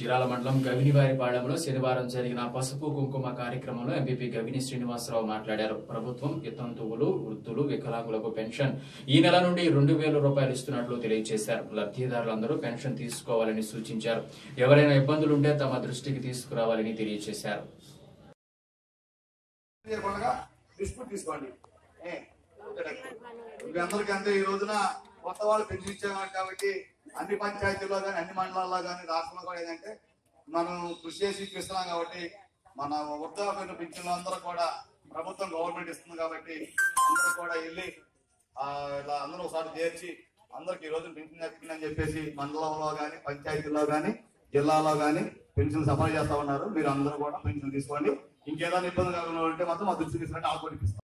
చీరాల మండలం గవినివారిపాడెంలో శనివారం జరిగిన పసుపు కుంకుమ కార్యక్రమంలో ఎంపీపీ గవిని శ్రీనివాసరావు మాట్లాడారు. ప్రభుత్వం వితంతువులు వృద్ధులు వికలాంగులకు పెన్షన్ ఈ నెల నుండి రెండు వేల రూపాయలు ఇస్తున్నట్లు తెలియజేశారు. లబ్ధిదారులందరూ పెన్షన్ తీసుకోవాలని సూచించారు. ఎవరైనా ఇబ్బందులుంటే తమ దృష్టికి తీసుకురావాలని తెలియజేశారు. ఈ రోజున కొత్త వాళ్ళు పెన్షన్ ఇచ్చేవారు కాబట్టి అన్ని పంచాయతీల్లో కానీ అన్ని మండలాల్లో కానీ రాష్ట్రంలో కూడా ఏంటంటే మనం కృషి చేసి ఇప్పిస్తున్నాం కాబట్టి మన వృద్ధాప్య పింఛన్లు అందరూ కూడా ప్రభుత్వం గవర్నమెంట్ ఇస్తుంది కాబట్టి అందరూ కూడా వెళ్ళి ఇలా అందరూ ఒకసారి చేర్చి అందరికి ఈ రోజు పెన్షన్ చెప్పిందని చెప్పేసి మండలంలో కానీ పంచాయతీల్లో కానీ జిల్లాలో కానీ పెన్షన్ సప్లై చేస్తా ఉన్నారు. మీరు అందరూ కూడా పెన్షన్ తీసుకోండి. ఇంకేదైనా ఇబ్బంది కలగడం మాత్రం మా దృష్టికి తీసుకుంటే ఆల్కొడిపిస్తాం